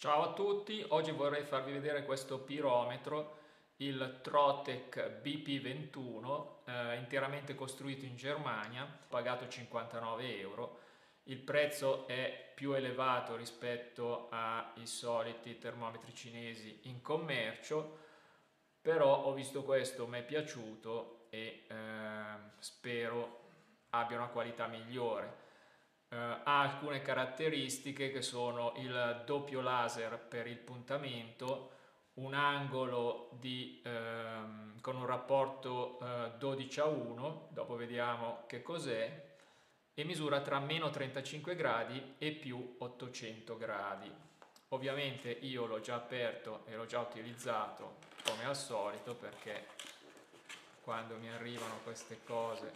Ciao a tutti, oggi vorrei farvi vedere questo pirometro, il Trotec BP21, eh, interamente costruito in Germania, pagato 59 euro. Il prezzo è più elevato rispetto ai soliti termometri cinesi in commercio, però ho visto questo, mi è piaciuto e eh, spero abbia una qualità migliore eh, ha alcune caratteristiche che sono il doppio laser per il puntamento, un angolo di, ehm, con un rapporto eh, 12 a 1, dopo vediamo che cos'è, e misura tra meno 35 gradi e più 800 gradi. Ovviamente io l'ho già aperto e l'ho già utilizzato come al solito perché quando mi arrivano queste cose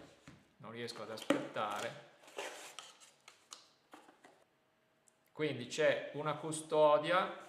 non riesco ad aspettare quindi c'è una custodia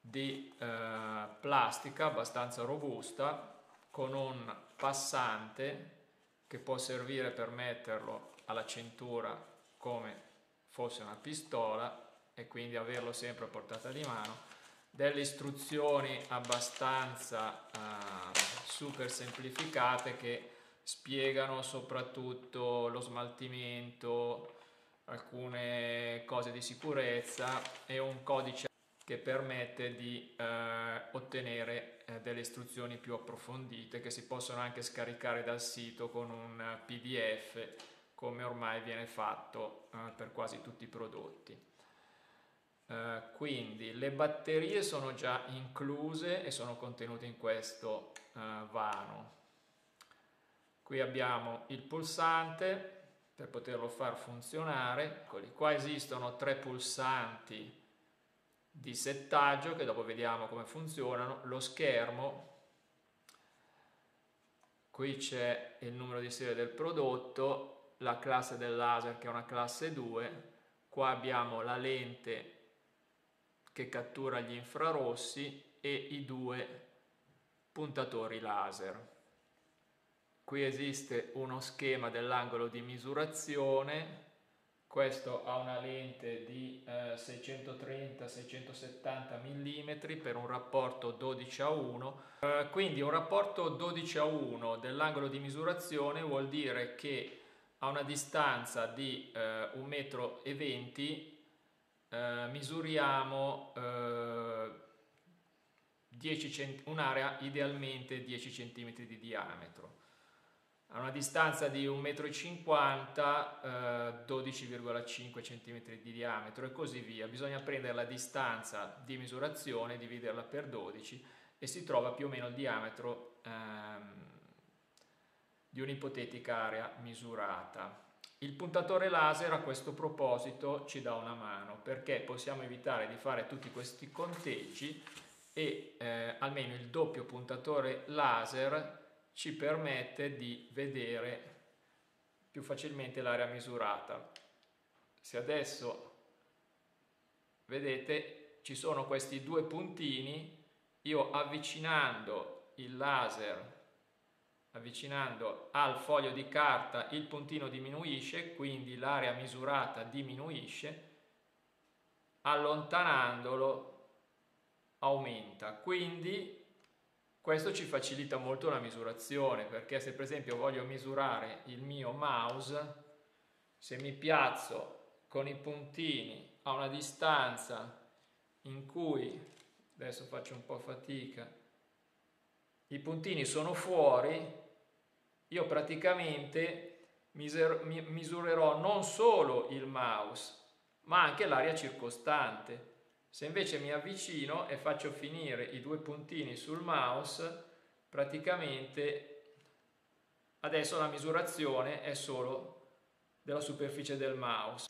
di eh, plastica abbastanza robusta con un passante che può servire per metterlo alla cintura come fosse una pistola e quindi averlo sempre a portata di mano. Delle istruzioni abbastanza eh, super semplificate che spiegano soprattutto lo smaltimento, alcune cose di sicurezza e un codice che permette di eh, ottenere eh, delle istruzioni più approfondite che si possono anche scaricare dal sito con un pdf come ormai viene fatto eh, per quasi tutti i prodotti. Uh, quindi le batterie sono già incluse e sono contenute in questo uh, vano Qui abbiamo il pulsante per poterlo far funzionare. Eccoli, qua esistono tre pulsanti di settaggio che dopo vediamo come funzionano. Lo schermo, qui c'è il numero di serie del prodotto, la classe del laser che è una classe 2, qua abbiamo la lente che cattura gli infrarossi e i due puntatori laser. Qui esiste uno schema dell'angolo di misurazione, questo ha una lente di eh, 630-670 mm per un rapporto 12 a 1, eh, quindi un rapporto 12 a 1 dell'angolo di misurazione vuol dire che a una distanza di eh, 1,20 m eh, misuriamo eh, un'area idealmente 10 cm di diametro a una distanza di 1,50 m, eh, 12,5 cm di diametro e così via. Bisogna prendere la distanza di misurazione, dividerla per 12 e si trova più o meno il diametro ehm, di un'ipotetica area misurata. Il puntatore laser a questo proposito ci dà una mano perché possiamo evitare di fare tutti questi conteggi e eh, almeno il doppio puntatore laser ci permette di vedere più facilmente l'area misurata. Se adesso vedete ci sono questi due puntini, io avvicinando il laser avvicinando al foglio di carta il puntino diminuisce, quindi l'area misurata diminuisce, allontanandolo aumenta. Quindi questo ci facilita molto la misurazione perché se per esempio voglio misurare il mio mouse, se mi piazzo con i puntini a una distanza in cui, adesso faccio un po' fatica, i puntini sono fuori, io praticamente misurerò non solo il mouse, ma anche l'area circostante se invece mi avvicino e faccio finire i due puntini sul mouse, praticamente adesso la misurazione è solo della superficie del mouse.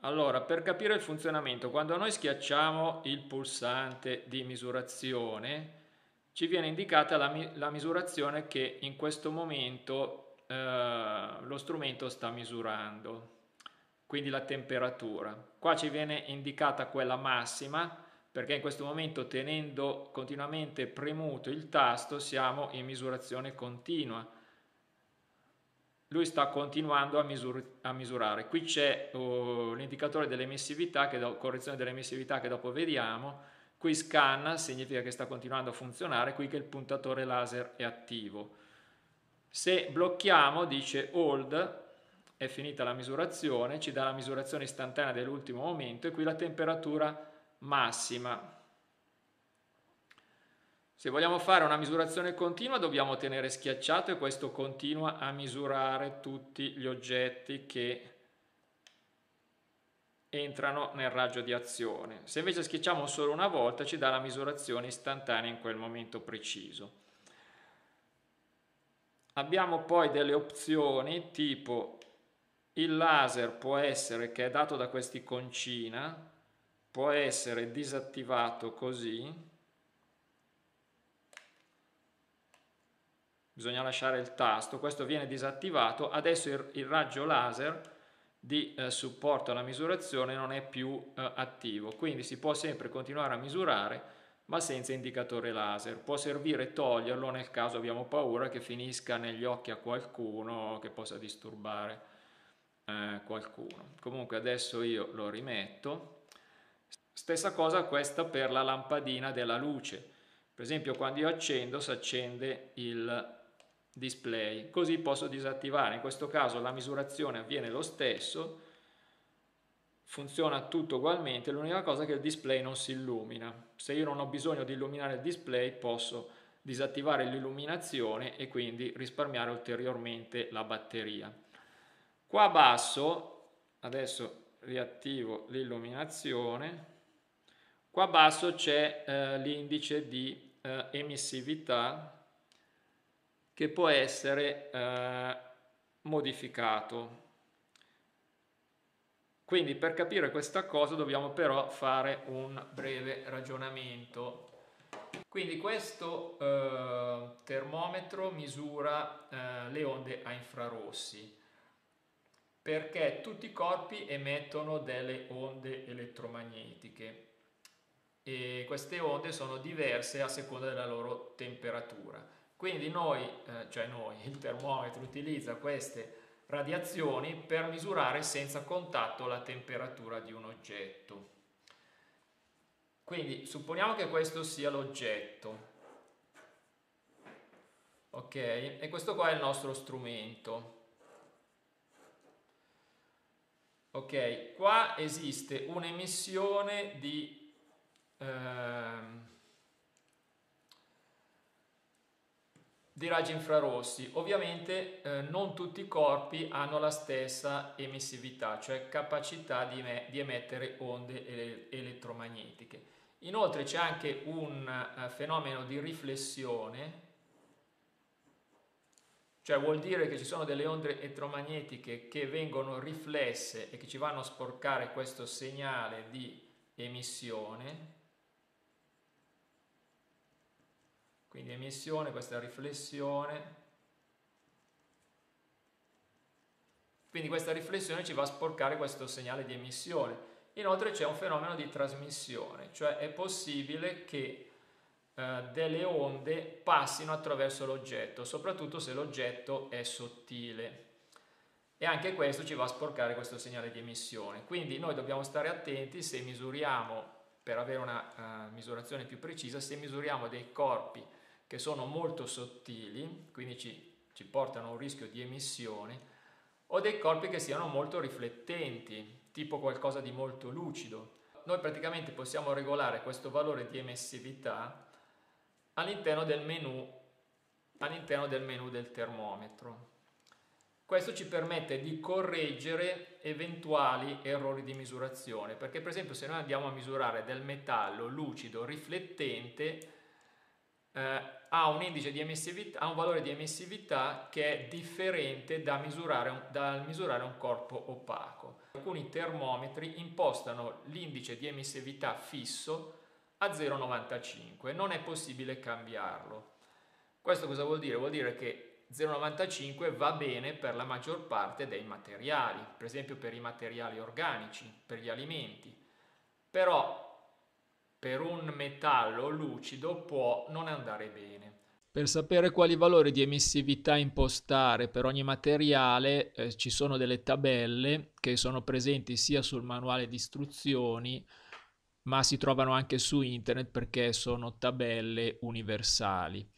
Allora, per capire il funzionamento, quando noi schiacciamo il pulsante di misurazione, ci viene indicata la, la misurazione che in questo momento eh, lo strumento sta misurando quindi la temperatura. Qua ci viene indicata quella massima perché in questo momento tenendo continuamente premuto il tasto siamo in misurazione continua. lui sta continuando a, misur- a misurare. Qui c'è uh, l'indicatore dell'emissività, che do- correzione dell'emissività che dopo vediamo, qui scanna, significa che sta continuando a funzionare, qui che il puntatore laser è attivo. Se blocchiamo, dice hold, è finita la misurazione, ci dà la misurazione istantanea dell'ultimo momento e qui la temperatura massima. Se vogliamo fare una misurazione continua dobbiamo tenere schiacciato e questo continua a misurare tutti gli oggetti che entrano nel raggio di azione. Se invece schiacciamo solo una volta ci dà la misurazione istantanea in quel momento preciso. Abbiamo poi delle opzioni tipo il laser può essere, che è dato da questi concina, può essere disattivato così, bisogna lasciare il tasto, questo viene disattivato, adesso il, il raggio laser di eh, supporto alla misurazione non è più eh, attivo, quindi si può sempre continuare a misurare ma senza indicatore laser. Può servire toglierlo nel caso abbiamo paura che finisca negli occhi a qualcuno che possa disturbare eh, qualcuno. Comunque adesso io lo rimetto. Stessa cosa questa per la lampadina della luce. Per esempio quando io accendo si accende il display, così posso disattivare. In questo caso la misurazione avviene lo stesso, funziona tutto ugualmente, l'unica cosa è che il display non si illumina. Se io non ho bisogno di illuminare il display posso disattivare l'illuminazione e quindi risparmiare ulteriormente la batteria. Qua basso, adesso riattivo l'illuminazione, qua basso c'è eh, l'indice di eh, emissività che può essere eh, modificato. Quindi per capire questa cosa dobbiamo però fare un breve ragionamento. Quindi questo eh, termometro misura eh, le onde a infrarossi perché tutti i corpi emettono delle onde elettromagnetiche e queste onde sono diverse a seconda della loro temperatura. Quindi noi, eh, cioè noi, il termometro utilizza queste radiazioni per misurare senza contatto la temperatura di un oggetto. Quindi supponiamo che questo sia l'oggetto. Ok? E questo qua è il nostro strumento. Ok, qua esiste un'emissione di... Ehm, di raggi infrarossi. Ovviamente eh, non tutti i corpi hanno la stessa emissività, cioè capacità di, di emettere onde ele elettromagnetiche. Inoltre c'è anche un uh, fenomeno di riflessione, cioè vuol dire che ci sono delle onde elettromagnetiche che vengono riflesse e che ci vanno a sporcare questo segnale di emissione Quindi emissione, questa riflessione. Quindi questa riflessione ci va a sporcare questo segnale di emissione. Inoltre c'è un fenomeno di trasmissione, cioè è possibile che eh, delle onde passino attraverso l'oggetto, soprattutto se l'oggetto è sottile. E anche questo ci va a sporcare questo segnale di emissione. Quindi noi dobbiamo stare attenti se misuriamo, per avere una uh, misurazione più precisa, se misuriamo dei corpi che sono molto sottili, quindi ci, ci portano a un rischio di emissione, o dei corpi che siano molto riflettenti, tipo qualcosa di molto lucido. Noi praticamente possiamo regolare questo valore di emissività all'interno del menu, all'interno del menu del termometro. Questo ci permette di correggere eventuali errori di misurazione, perché per esempio se noi andiamo a misurare del metallo lucido riflettente, eh, ha un ha un valore di emissività che è differente da misurare, dal misurare un corpo opaco. Alcuni termometri impostano l'indice di emissività fisso a 0,95, non è possibile cambiarlo. Questo cosa vuol dire? Vuol dire che 0,95 va bene per la maggior parte dei materiali, per esempio per i materiali organici, per gli alimenti. Però per un metallo lucido può non andare bene. Per sapere quali valori di emissività impostare per ogni materiale eh, ci sono delle tabelle che sono presenti sia sul manuale di istruzioni ma si trovano anche su internet perché sono tabelle universali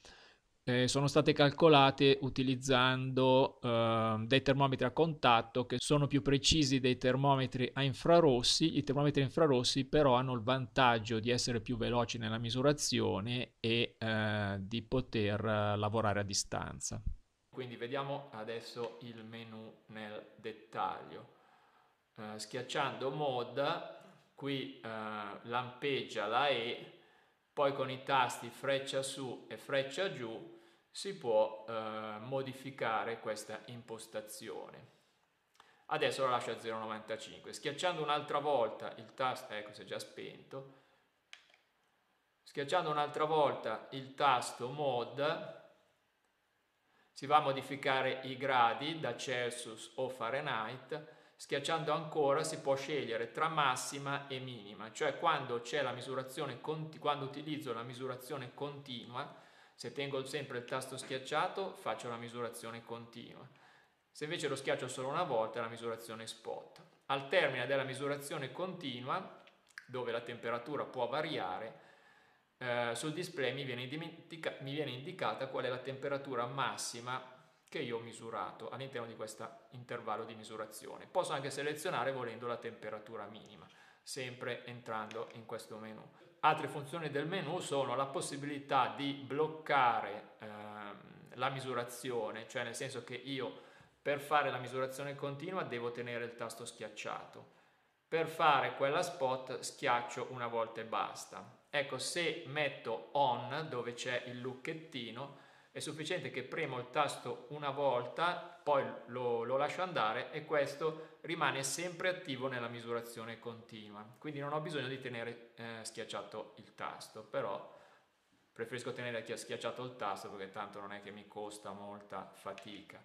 eh, sono state calcolate utilizzando eh, dei termometri a contatto che sono più precisi dei termometri a infrarossi. I termometri a infrarossi però hanno il vantaggio di essere più veloci nella misurazione e eh, di poter eh, lavorare a distanza. Quindi vediamo adesso il menu nel dettaglio. Eh, schiacciando mod, qui eh, lampeggia la E, poi con i tasti freccia su e freccia giù si può eh, modificare questa impostazione. Adesso la lascio a 0,95. Schiacciando un'altra volta il tasto, ecco si è già spento, schiacciando un'altra volta il tasto Mod si va a modificare i gradi da Celsius o Fahrenheit, schiacciando ancora si può scegliere tra massima e minima, cioè quando, c'è la misurazione, quando utilizzo la misurazione continua se tengo sempre il tasto schiacciato faccio la misurazione continua. Se invece lo schiaccio solo una volta la misurazione spot. Al termine della misurazione continua, dove la temperatura può variare, eh, sul display mi viene, mi viene indicata qual è la temperatura massima che io ho misurato all'interno di questo intervallo di misurazione. Posso anche selezionare volendo la temperatura minima, sempre entrando in questo menu altre funzioni del menu sono la possibilità di bloccare ehm, la misurazione, cioè nel senso che io per fare la misurazione continua devo tenere il tasto schiacciato. Per fare quella spot schiaccio una volta e basta. Ecco, se metto on dove c'è il lucchettino, è sufficiente che premo il tasto una volta, poi lo, lo, lascio andare e questo rimane sempre attivo nella misurazione continua. Quindi non ho bisogno di tenere eh, schiacciato il tasto, però preferisco tenere schiacciato il tasto perché tanto non è che mi costa molta fatica.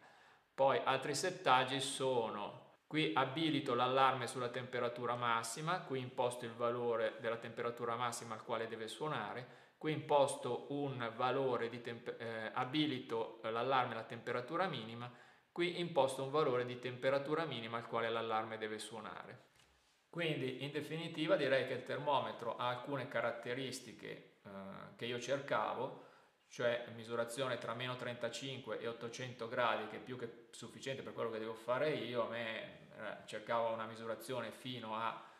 Poi altri settaggi sono Qui abilito l'allarme sulla temperatura massima, qui imposto il valore della temperatura massima al quale deve suonare, qui imposto un valore di temp- eh, abilito l'allarme alla temperatura minima, qui imposto un valore di temperatura minima al quale l'allarme deve suonare. Quindi in definitiva direi che il termometro ha alcune caratteristiche eh, che io cercavo, cioè misurazione tra meno 35 e 800 gradi che è più che sufficiente per quello che devo fare io, a me eh, cercavo una misurazione fino a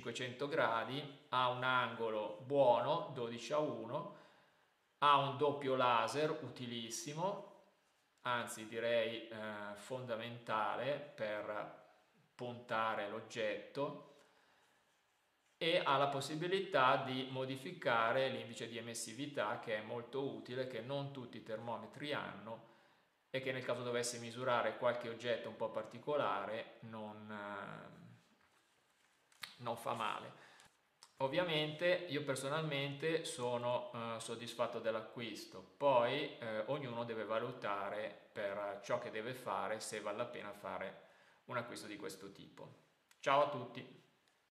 500 gradi, ha un angolo buono, 12 a 1, ha un doppio laser utilissimo, anzi direi eh, fondamentale per puntare l'oggetto e ha la possibilità di modificare l'indice di emissività che è molto utile, che non tutti i termometri hanno e che nel caso dovessi misurare qualche oggetto un po' particolare non... Eh, non fa male. Ovviamente io personalmente sono eh, soddisfatto dell'acquisto, poi eh, ognuno deve valutare per ciò che deve fare se vale la pena fare un acquisto di questo tipo. Ciao a tutti!